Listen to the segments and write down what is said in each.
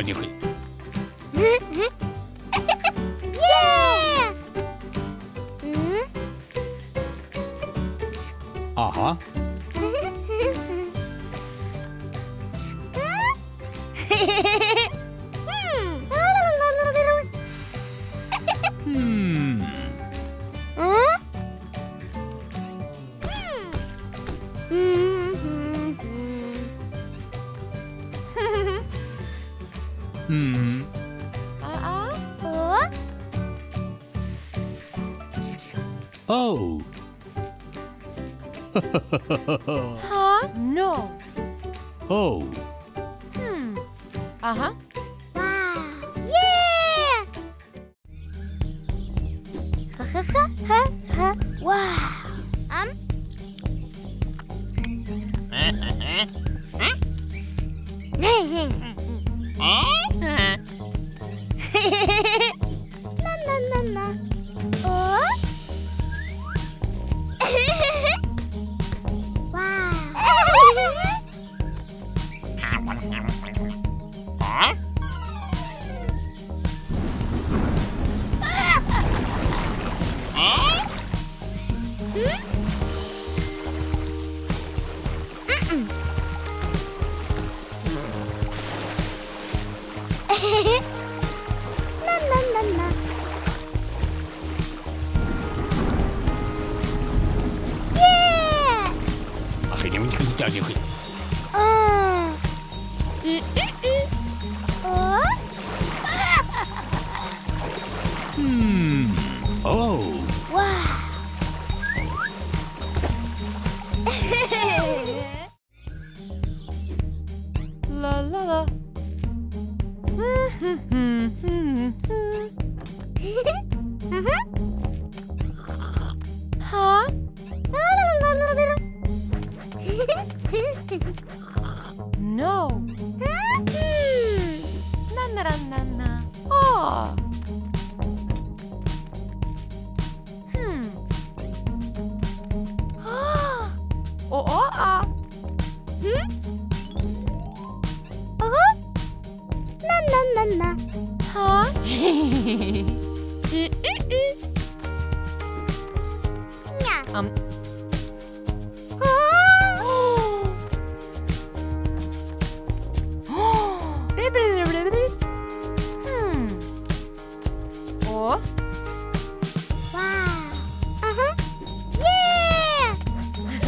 要你回。Oh. huh? No. Oh. Hmm. Uh-huh. Wow. Yeah! Ha. Okay.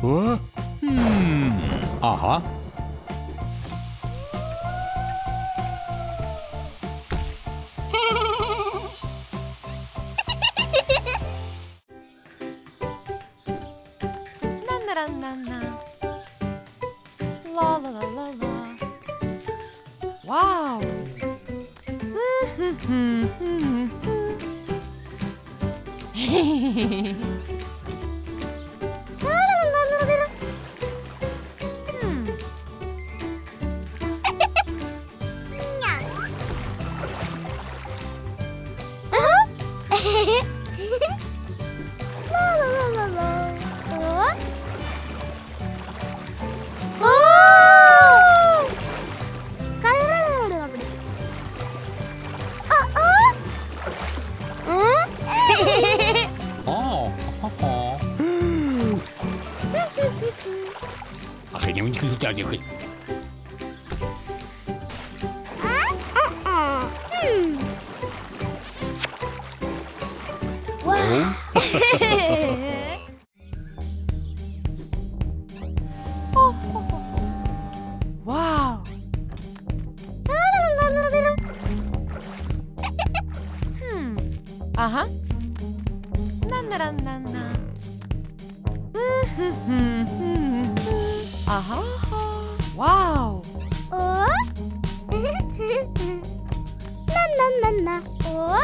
Huh? Hmm. Aha. я не. Wow! Oh. la la la la. Oh.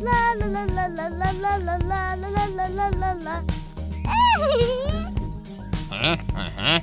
La la la la la la la la la la la la la la. huh? Uh huh?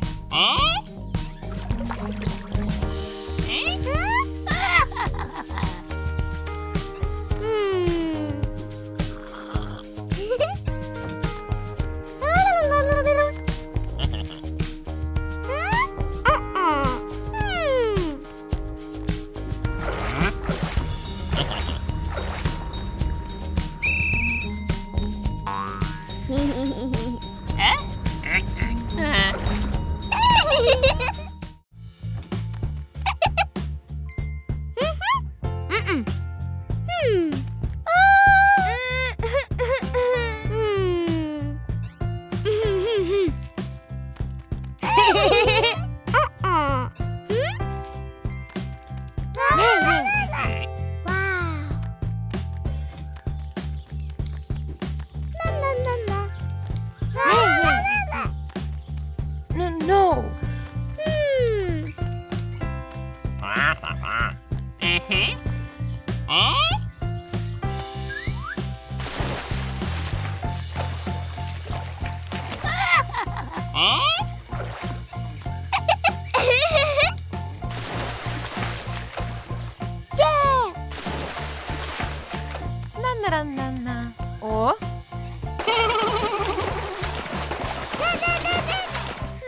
Ранна-ранна-на. О!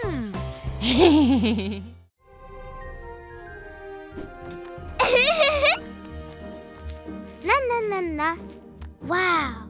Хм. На-на-на-на. Вау!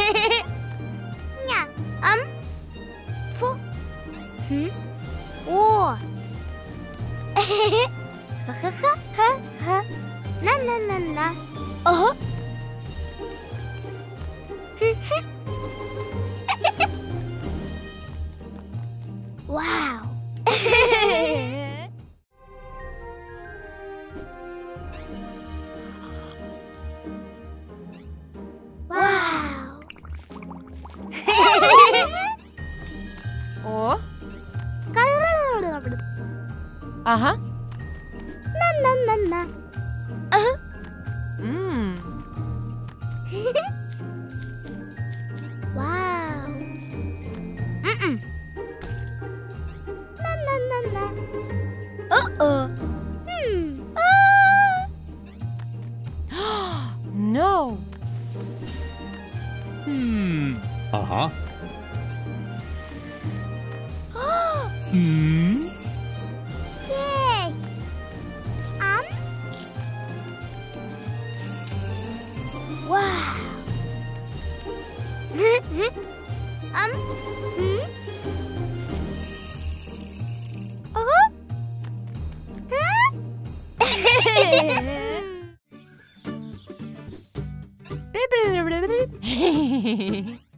Hehehehe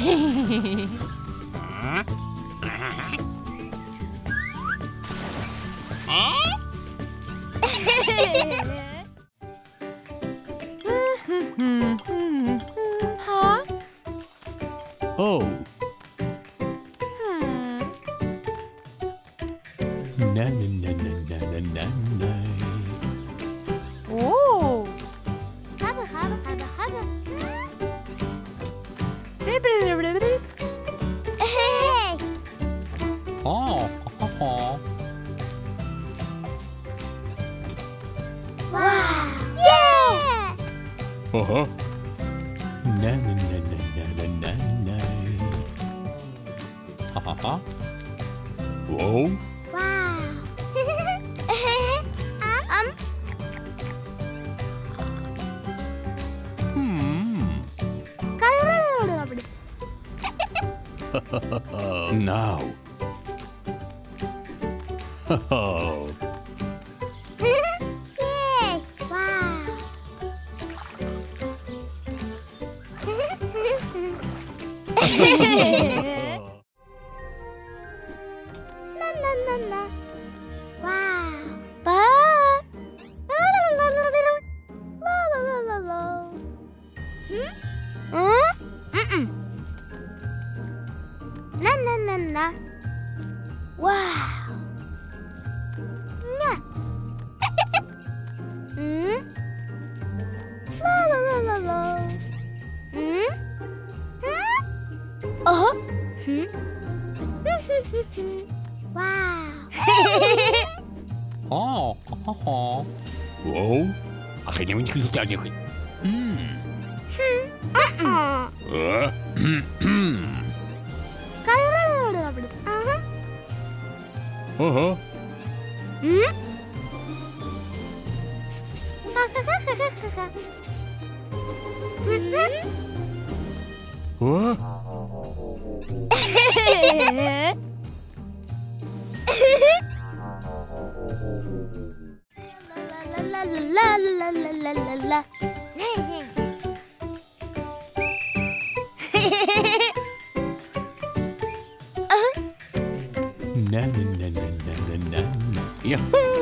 에? 어? Ha ha ha. Whoa. Wow! um, Hmm. Now. Oh. Na na na. Wow. Nya. Hmm? La la la la la. Hmm? Hmm? Uh-huh. Hmm? wow. Oh. Oh. oh. Whoa. Akhirnya mencuri tadi. Hmm. Uh-uh. Uh. Hmm. Hmm. Uh-huh. Hmm? What? La la la la la la la la. Na Yahoo!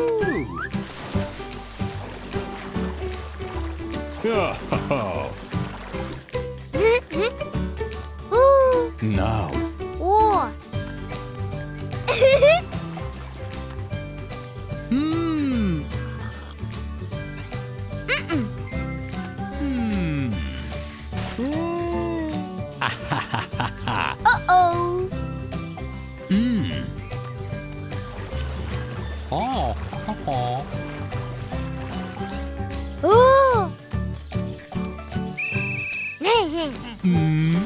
Oh. Oh. oh. Ooh. Hmm.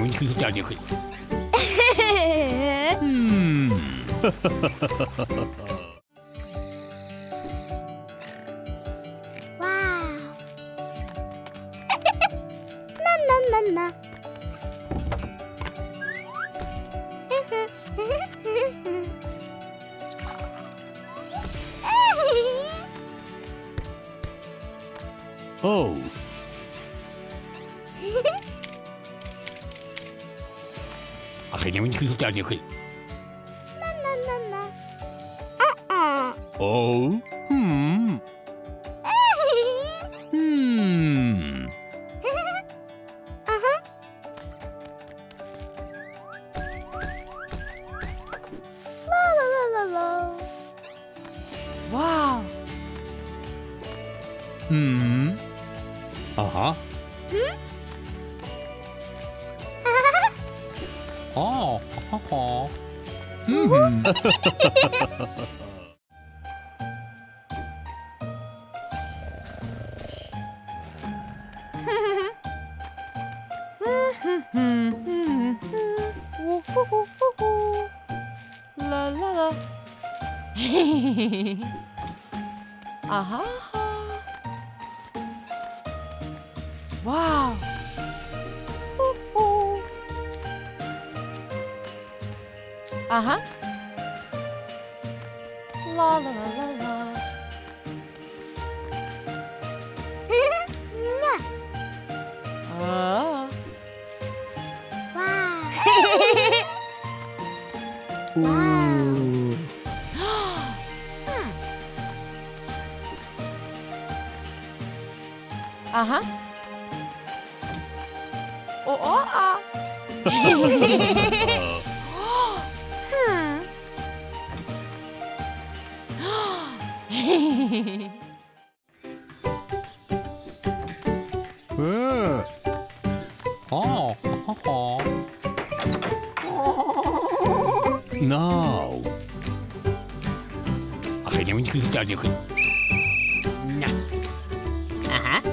Mencuri tadi. Hmm. Uh-uh. Oh. Aha. Wow. Woo-hoo. Aha. La la la la la. Nya. Ah. Ага. О-о-а! No. Ach, ich nehme nicht Lust an,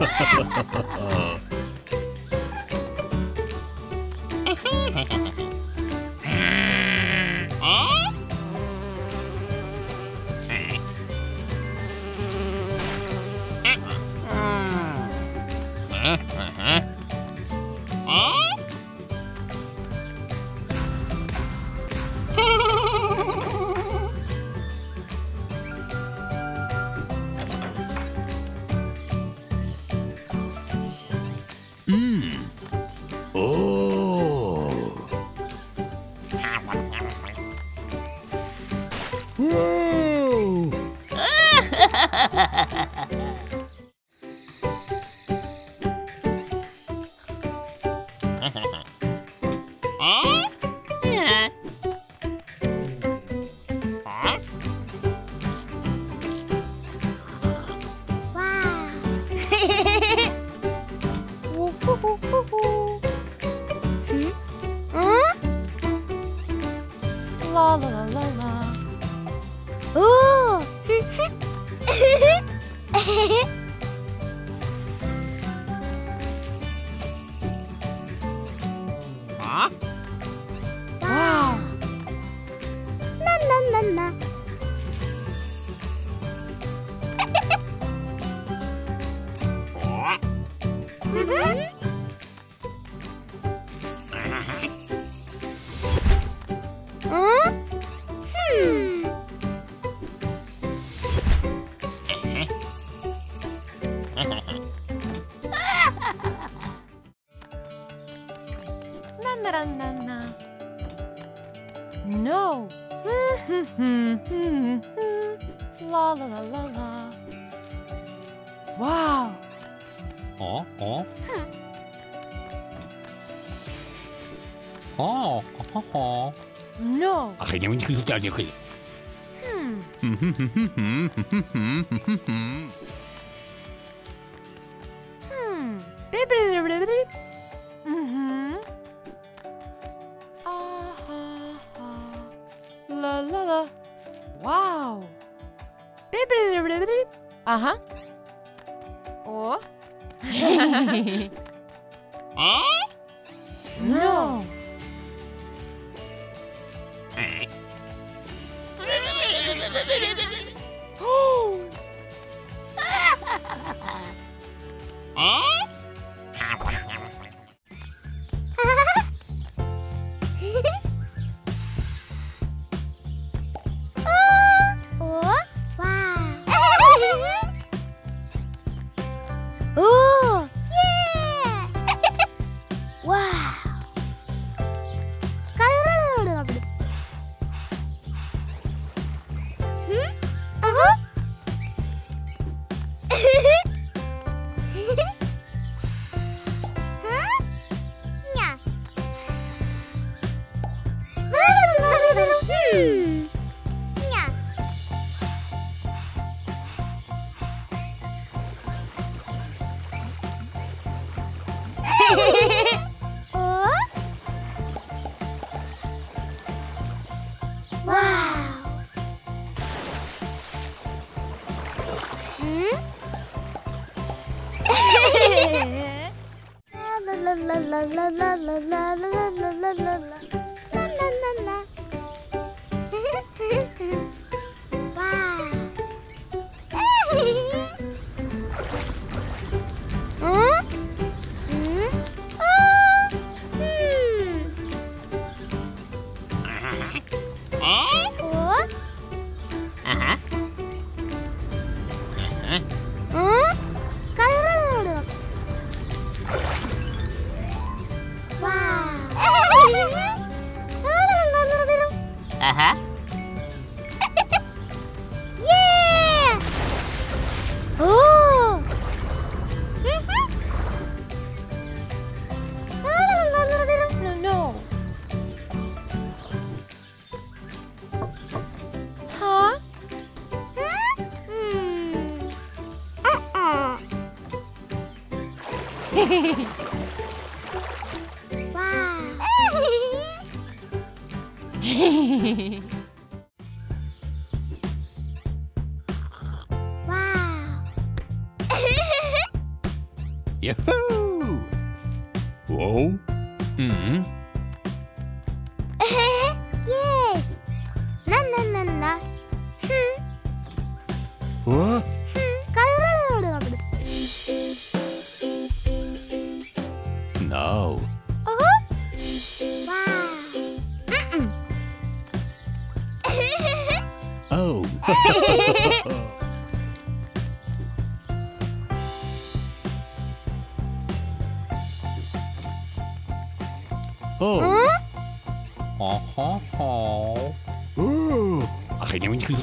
ハハハハ。Mm. Oh, oh, oh. No. Hmm. hmm.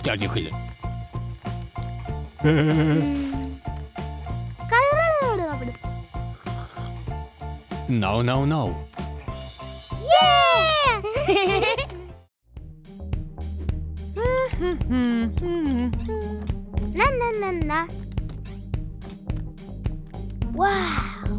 Technologically. no, no, no. Yeah! na na na na. Wow.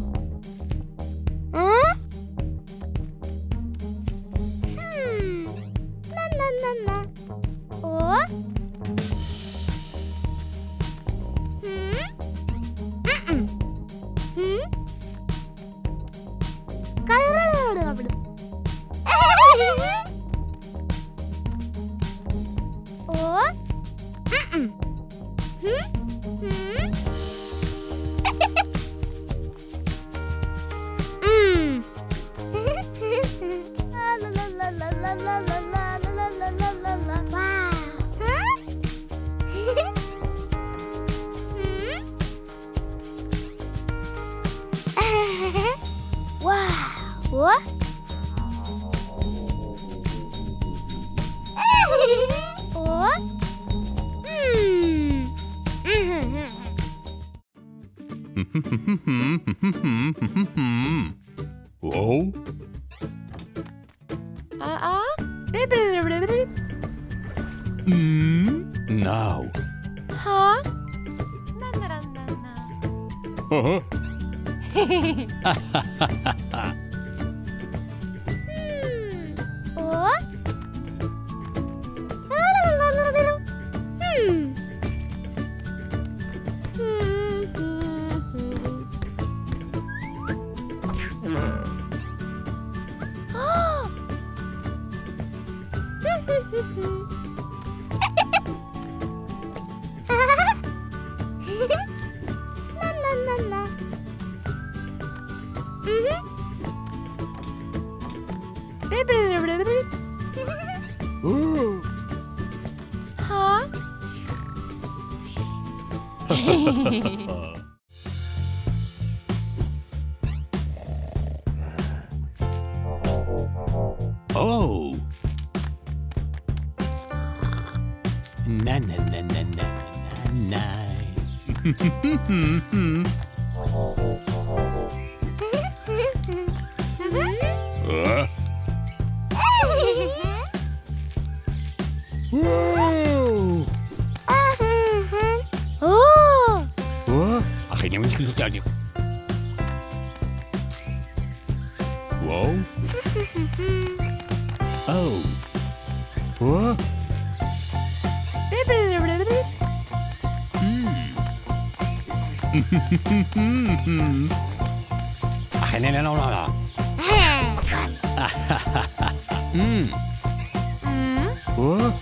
Whoa. Whoa. Hmm. Mm-hmm. Они вышли с дяди. Вау. Оу. О? Ахнелянолала. Ха-ха-ха. М. О?